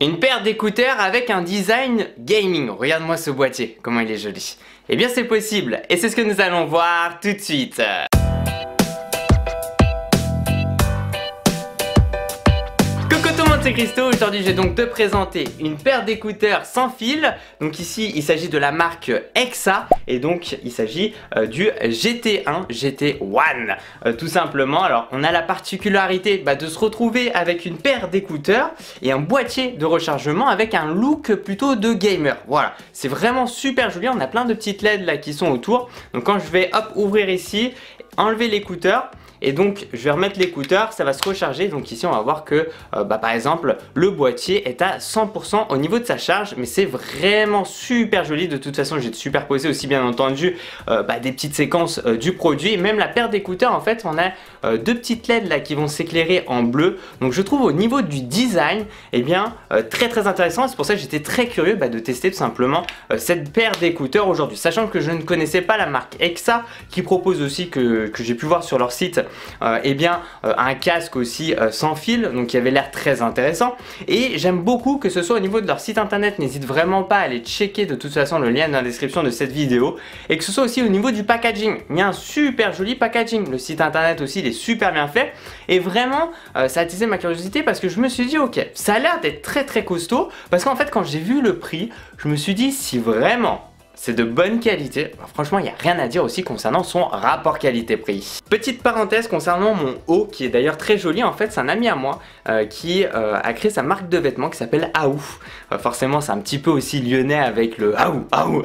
Une paire d'écouteurs avec un design gaming. Regarde-moi ce boîtier, comment il est joli. Eh bien c'est possible, et c'est ce que nous allons voir tout de suite. C'est Christo, aujourd'hui je vais donc te présenter une paire d'écouteurs sans fil. Donc ici il s'agit de la marque EXA et donc il s'agit euh, du GT1, GT1 euh, tout simplement Alors on a la particularité bah, de se retrouver avec une paire d'écouteurs et un boîtier de rechargement avec un look plutôt de gamer. Voilà, c'est vraiment super joli, on a plein de petites LED là qui sont autour. Donc quand je vais hop ouvrir ici, enlever l'écouteur et donc je vais remettre l'écouteur, ça va se recharger. Donc ici on va voir que euh, bah, par exemple le boîtier est à 100% au niveau de sa charge, mais c'est vraiment super joli. De toute façon j'ai superposé aussi bien entendu euh, bah, des petites séquences euh, du produit. Et même la paire d'écouteurs en fait on a deux petites LED là qui vont s'éclairer en bleu. Donc je trouve au niveau du design, eh bien très très intéressant. C'est pour ça que j'étais très curieux bah, de tester tout simplement cette paire d'écouteurs aujourd'hui. Sachant que je ne connaissais pas la marque EXA qui propose aussi que, que j'ai pu voir sur leur site eh bien euh, un casque aussi euh, sans fil, donc qui avait l'air très intéressant. Et j'aime beaucoup que ce soit au niveau de leur site internet, n'hésite vraiment pas à aller checker de toute façon le lien dans la description de cette vidéo. Et que ce soit aussi au niveau du packaging, il y a un super joli packaging. Le site internet aussi, il est super bien fait. Et vraiment, ça a attisé ma curiosité parce que je me suis dit, ok, ça a l'air d'être très très costaud. Parce qu'en fait, quand j'ai vu le prix, je me suis dit, si vraiment c'est de bonne qualité. franchement, il n'y a rien à dire aussi concernant son rapport qualité-prix. Petite parenthèse concernant mon haut, qui est d'ailleurs très joli. En fait, c'est un ami à moi euh, qui euh, a créé sa marque de vêtements qui s'appelle Aou. Euh, forcément, c'est un petit peu aussi lyonnais avec le Aou, Aou.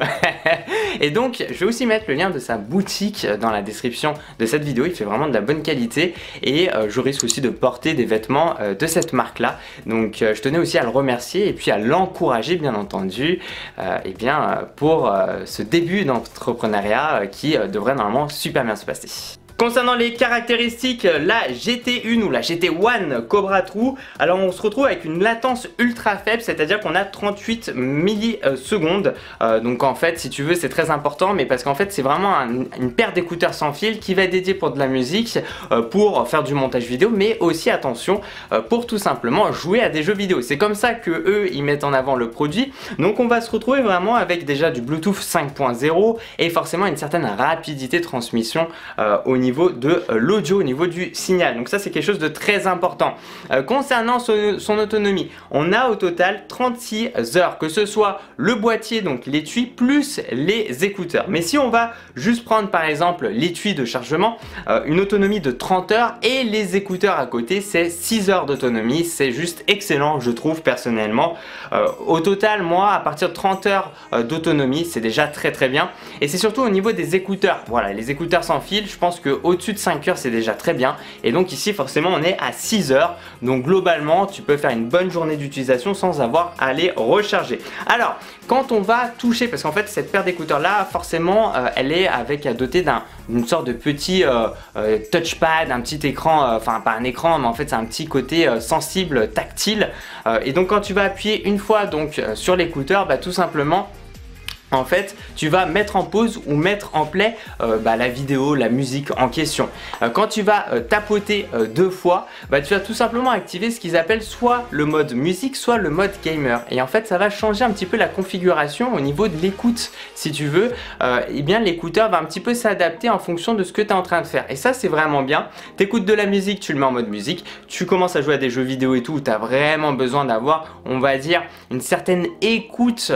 Et donc, je vais aussi mettre le lien de sa boutique dans la description de cette vidéo. Il fait vraiment de la bonne qualité et je risque aussi de porter des vêtements de cette marque-là. Donc, je tenais aussi à le remercier et puis à l'encourager, bien entendu, et eh bien, pour ce début d'entrepreneuriat euh, qui euh, devrait normalement super bien se passer. Concernant les caractéristiques, la GT1 ou la GT1 Cobra True, alors on se retrouve avec une latence ultra faible, c'est-à-dire qu'on a 38 millisecondes. Euh, donc en fait, si tu veux, c'est très important, mais parce qu'en fait, c'est vraiment une paire d'écouteurs sans fil qui va être dédiée pour de la musique, euh, pour faire du montage vidéo, mais aussi, attention, euh, pour tout simplement jouer à des jeux vidéo. C'est comme ça que eux, ils mettent en avant le produit. Donc on va se retrouver vraiment avec déjà du Bluetooth 5.0 et forcément une certaine rapidité de transmission au niveau de euh, l'audio, au niveau du signal. Donc ça c'est quelque chose de très important. Euh, concernant son, autonomie, on a au total 36 heures, que ce soit le boîtier, donc l'étui, plus les écouteurs. Mais si on va juste prendre par exemple l'étui de chargement, euh, une autonomie de 30 heures et les écouteurs à côté, c'est 6 heures d'autonomie. C'est juste excellent, je trouve personnellement. au total, moi, à partir de 30 heures d'autonomie, c'est déjà très très bien. Et c'est surtout au niveau des écouteurs. Voilà, les écouteurs sans fil, je pense que au-dessus de 5 heures, c'est déjà très bien. Et donc ici, forcément, on est à 6 heures. Donc globalement, tu peux faire une bonne journée d'utilisation sans avoir à les recharger. Alors, quand on va toucher, parce qu'en fait, cette paire d'écouteurs là, forcément, euh, elle est avec dotée d'une sorte de petit euh, euh, touchpad, un petit écran, enfin pas un écran, mais en fait, c'est un petit côté sensible, tactile. et donc, quand tu vas appuyer une fois donc sur l'écouteur, bah, tout simplement, en fait, tu vas mettre en pause ou mettre en play euh, bah, la vidéo, la musique en question. Euh, quand tu vas euh, tapoter deux fois, bah, tu vas tout simplement activer ce qu'ils appellent soit le mode musique, soit le mode gamer. Et en fait, ça va changer un petit peu la configuration au niveau de l'écoute. Si tu veux, eh bien l'écouteur va un petit peu s'adapter en fonction de ce que tu es en train de faire. Et ça, c'est vraiment bien. Tu écoutes de la musique, tu le mets en mode musique. Tu commences à jouer à des jeux vidéo et tout, tu as vraiment besoin d'avoir, on va dire, une certaine écoute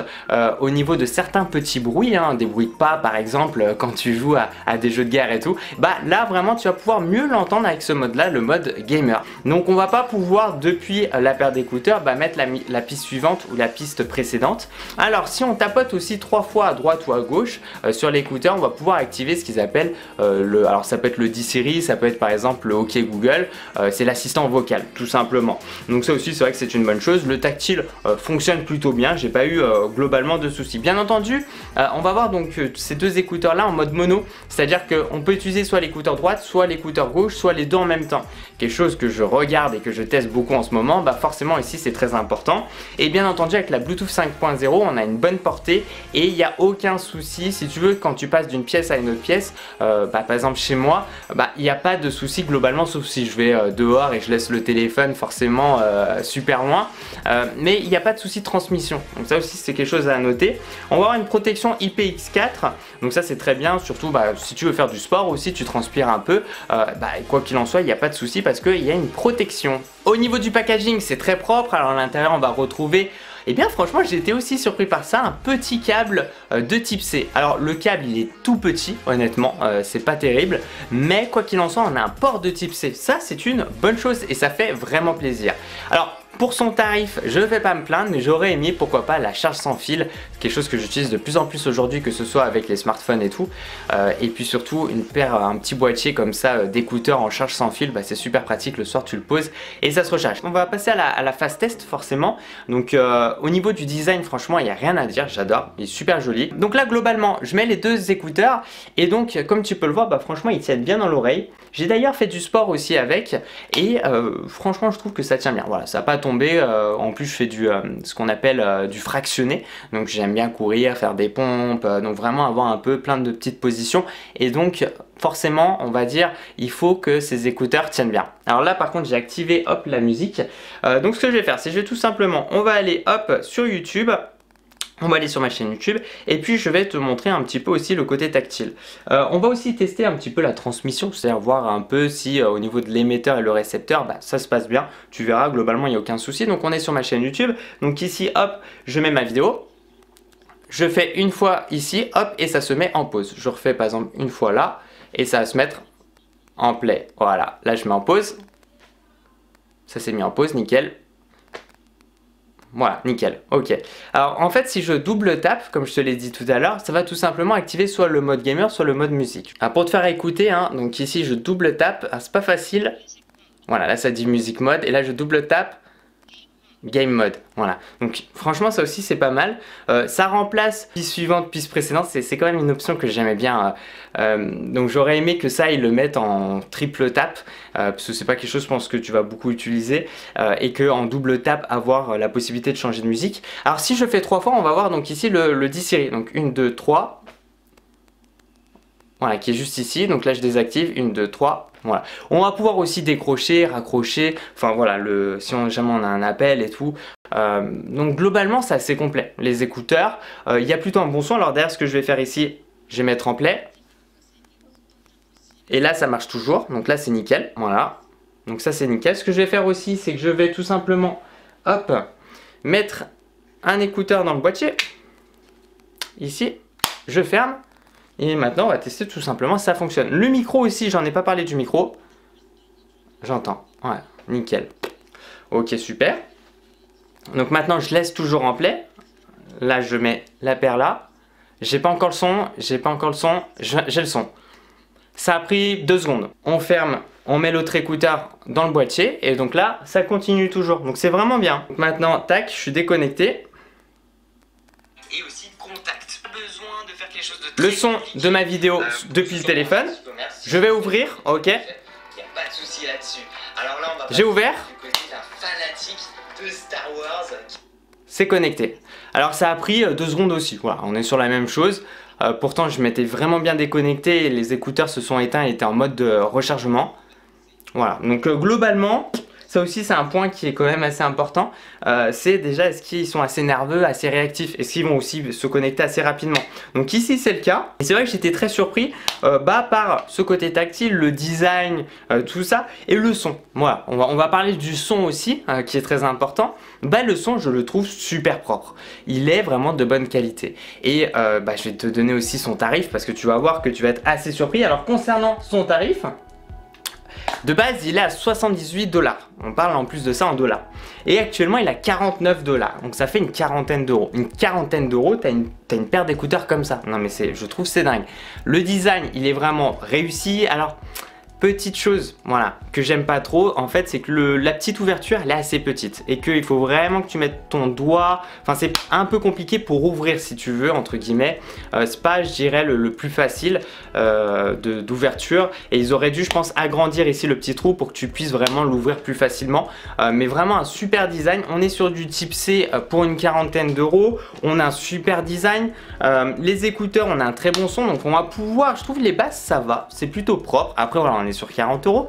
au niveau de certains petits bruits, hein, des bruits de pas par exemple euh, quand tu joues à, des jeux de guerre et tout, bah là vraiment tu vas pouvoir mieux l'entendre avec ce mode là, le mode gamer. Donc on va pas pouvoir depuis la paire d'écouteurs bah, mettre la, piste suivante ou la piste précédente. Alors si on tapote aussi trois fois à droite ou à gauche euh, sur l'écouteur, on va pouvoir activer ce qu'ils appellent euh, le, alors ça peut être le D-Series, ça peut être par exemple le OK Google, c'est l'assistant vocal tout simplement. Donc ça aussi c'est vrai que c'est une bonne chose. Le tactile fonctionne plutôt bien, j'ai pas eu globalement de soucis. Bien entendu euh, on va voir donc euh, ces deux écouteurs là en mode mono, c'est-à-dire qu'on peut utiliser soit l'écouteur droite, soit l'écouteur gauche, soit les deux en même temps. Quelque chose que je regarde et que je teste beaucoup en ce moment, bah forcément ici c'est très important. Et bien entendu avec la Bluetooth 5.0, on a une bonne portée et il n'y a aucun souci si tu veux quand tu passes d'une pièce à une autre pièce, bah, par exemple chez moi, bah il n'y a pas de souci globalement sauf si je vais dehors et je laisse le téléphone forcément super loin. mais il n'y a pas de souci de transmission. Donc ça aussi c'est quelque chose à noter. On va avoir une protection IPX4, donc ça c'est très bien, surtout bah, si tu veux faire du sport aussi, tu transpires un peu, euh, bah, quoi qu'il en soit, il n'y a pas de souci parce qu'il y a une protection. Au niveau du packaging, c'est très propre, alors à l'intérieur on va retrouver et eh bien franchement j'ai été aussi surpris par ça, un petit câble euh, de type C. Alors le câble il est tout petit honnêtement, euh, c'est pas terrible, mais quoi qu'il en soit on a un port de type C. Ça c'est une bonne chose et ça fait vraiment plaisir. Alors pour son tarif, je ne vais pas me plaindre, mais j'aurais aimé pourquoi pas la charge sans fil, quelque chose que j'utilise de plus en plus aujourd'hui, que ce soit avec les smartphones et tout. Euh, et puis surtout une paire, un petit boîtier comme ça euh, d'écouteurs en charge sans fil, bah, c'est super pratique. Le soir tu le poses et ça se recharge. On va passer à la, phase test forcément. Donc euh, au niveau du design, franchement, il n'y a rien à dire. J'adore, il est super joli. Donc là globalement, je mets les deux écouteurs et donc comme tu peux le voir, bah, franchement ils tiennent bien dans l'oreille. J'ai d'ailleurs fait du sport aussi avec et franchement je trouve que ça tient bien. Voilà, ça n'a pas Euh, en plus, je fais du, euh, ce qu'on appelle euh, du fractionné. Donc, j'aime bien courir, faire des pompes. donc, vraiment avoir un peu plein de petites positions. Et donc, forcément, on va dire, il faut que ces écouteurs tiennent bien. Alors là, par contre, j'ai activé, hop, la musique. donc, ce que je vais faire, c'est je vais tout simplement, on va aller, hop, sur YouTube. On va aller sur ma chaîne YouTube et puis je vais te montrer un petit peu aussi le côté tactile. Euh, on va aussi tester un petit peu la transmission, c'est-à-dire voir un peu si euh, au niveau de l'émetteur et le récepteur, bah, ça se passe bien. Tu verras, globalement, il n'y a aucun souci. Donc on est sur ma chaîne YouTube. Donc ici, hop, je mets ma vidéo. Je fais une fois ici, hop, et ça se met en pause. Je refais par exemple une fois là et ça va se mettre en play. Voilà, là je mets en pause. Ça s'est mis en pause, nickel. Voilà, nickel, ok. Alors en fait si je double tape, comme je te l'ai dit tout à l'heure, ça va tout simplement activer soit le mode gamer, soit le mode musique. Alors pour te faire écouter, hein, donc ici je double tape, c'est pas facile. Voilà, là ça dit musique mode, et là je double tape, Game Mode, voilà. Donc franchement ça aussi c'est pas mal. Euh, ça remplace piste suivante, piste précédente, c'est quand même une option que j'aimais bien. Euh, euh, donc j'aurais aimé que ça ils le mettent en triple tap, parce que c'est pas quelque chose je pense que tu vas beaucoup utiliser, et que en double tap avoir la possibilité de changer de musique. Alors si je fais trois fois, on va voir donc ici le, le 10 série. Donc 1, 2, 3, voilà, qui est juste ici. Donc là, je désactive. 1, 2, 3. Voilà. On va pouvoir aussi décrocher, raccrocher. Enfin voilà, le, si on, jamais on a un appel et tout. Euh, donc globalement, c'est assez complet. Les écouteurs, euh, il y a plutôt un bon son. Alors derrière, ce que je vais faire ici, je vais mettre en play. Et là, ça marche toujours. Donc là, c'est nickel. Voilà. Donc ça, c'est nickel. Ce que je vais faire aussi, c'est que je vais tout simplement, hop, mettre un écouteur dans le boîtier. Ici, je ferme. Et maintenant, on va tester tout simplement si ça fonctionne. Le micro aussi, j'en ai pas parlé du micro. J'entends. Ouais, nickel. Ok, super. Donc maintenant, je laisse toujours en play. Là, je mets la paire là. J'ai pas encore le son, j'ai pas encore le son, j'ai le son. Ça a pris deux secondes. On ferme, on met l'autre écouteur dans le boîtier et donc là, ça continue toujours. Donc c'est vraiment bien. maintenant, tac, je suis déconnecté. Le son de ma vidéo euh, depuis le téléphone. Je vais ouvrir, ok J'ai ouvert. C'est connecté. Alors ça a pris euh, deux secondes aussi. Voilà, on est sur la même chose. Euh, pourtant, je m'étais vraiment bien déconnecté les écouteurs se sont éteints et étaient en mode de rechargement. Voilà, donc globalement, ça aussi, c'est un point qui est quand même assez important. Euh, c'est déjà, est-ce qu'ils sont assez nerveux, assez réactifs? Est-ce qu'ils vont aussi se connecter assez rapidement? Donc ici, c'est le cas. C'est vrai que j'étais très surpris euh, bah, par ce côté tactile, le design, euh, tout ça, et le son. Voilà, on va, on va parler du son aussi, qui est très important. Bah, le son, je le trouve super propre. Il est vraiment de bonne qualité. Et bah, je vais te donner aussi son tarif, parce que tu vas voir que tu vas être assez surpris. Alors, concernant son tarif, de base, il est à 78 dollars. On parle en plus de ça en dollars. Et actuellement, il a 49 dollars. Donc ça fait une quarantaine d'euros. Une quarantaine d'euros, t'as une, une paire d'écouteurs comme ça. Non mais je trouve c'est dingue. Le design, il est vraiment réussi. Alors, petite chose, voilà, que j'aime pas trop, en fait, c'est que la petite ouverture, elle est assez petite et qu'il faut vraiment que tu mettes ton doigt. Enfin, c'est un peu compliqué pour ouvrir, si tu veux, entre guillemets. Euh, c'est pas, je dirais, le, plus facile euh, d'ouverture. Et ils auraient dû, je pense, agrandir ici le petit trou pour que tu puisses vraiment l'ouvrir plus facilement. Euh, mais vraiment un super design. On est sur du type C pour une quarantaine d'euros. On a un super design. les écouteurs, on a un très bon son. Donc, on va pouvoir, je trouve, les basses, ça va. C'est plutôt propre. Après, voilà, on sur 40 euros.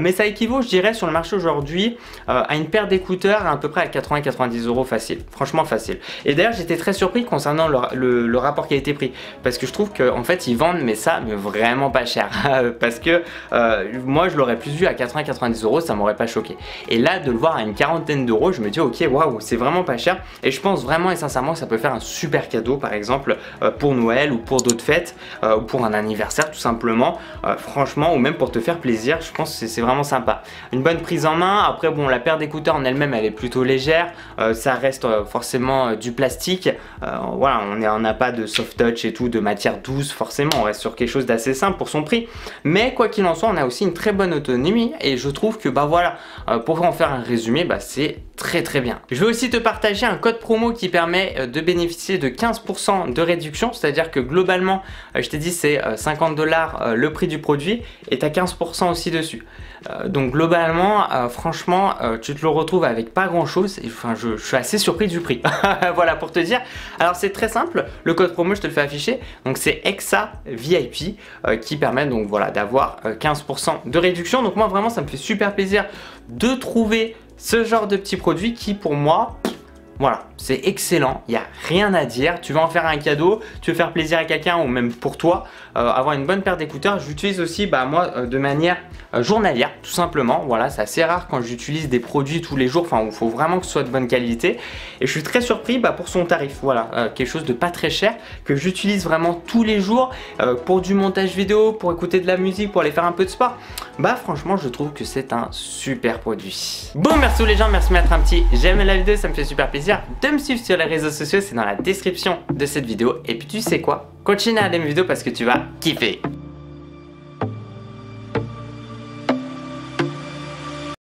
mais ça équivaut, je dirais, sur le marché aujourd'hui à une paire d'écouteurs à, peu près à 80-90 euros facile. Franchement, facile. Et d'ailleurs, j'étais très surpris concernant le, rapport qui a été pris. Parce que je trouve qu'en fait, ils vendent, mais ça, mais vraiment pas cher. parce que euh, moi, je l'aurais plus vu à 80-90 euros, ça m'aurait pas choqué. Et là, de le voir à une quarantaine d'euros, je me dis, ok, waouh, c'est vraiment pas cher. Et je pense vraiment et sincèrement que ça peut faire un super cadeau, par exemple, euh, pour Noël ou pour d'autres fêtes, euh, ou pour un anniversaire, tout simplement. franchement, ou même pour te plaisir, je pense que c'est vraiment sympa. Une bonne prise en main. Après, bon, la paire d'écouteurs en elle-même, elle est plutôt légère. ça reste forcément du plastique. voilà, on n'a pas de soft touch et tout, de matière douce, forcément. On reste sur quelque chose d'assez simple pour son prix. Mais quoi qu'il en soit, on a aussi une très bonne autonomie. Et je trouve que, bah voilà, euh, pour en faire un résumé, bah c'est très très bien. Je vais aussi te partager un code promo qui permet euh, de bénéficier de 15% de réduction, c'est-à-dire que globalement, euh, je t'ai dit c'est 50 dollars le prix du produit et tu as 15% aussi dessus. donc globalement, franchement, tu te le retrouves avec pas grand chose. Enfin, je, suis assez surpris du prix. voilà pour te dire. Alors c'est très simple, le code promo je te le fais afficher. Donc c'est EXA VIP qui permet donc voilà d'avoir 15% de réduction. Donc moi vraiment ça me fait super plaisir de trouver ce genre de petit produit qui pour moi voilà, c'est excellent, il n'y a rien à dire. Tu veux en faire un cadeau, tu veux faire plaisir à quelqu'un ou même pour toi, euh, avoir une bonne paire d'écouteurs. J'utilise aussi, bah, moi, euh, de manière euh, journalière, tout simplement. Voilà, c'est assez rare quand j'utilise des produits tous les jours, enfin, il faut vraiment que ce soit de bonne qualité. Et je suis très surpris bah, pour son tarif, voilà, quelque chose de pas très cher, que j'utilise vraiment tous les jours pour du montage vidéo, pour écouter de la musique, pour aller faire un peu de sport. Bah, franchement, je trouve que c'est un super produit. Bon, merci les gens, merci de mettre un petit j'aime la vidéo, ça me fait super plaisir me suivre sur les réseaux sociaux, c'est dans la description de cette vidéo. Et puis tu sais quoi? Continue à aller mes vidéos parce que tu vas kiffer.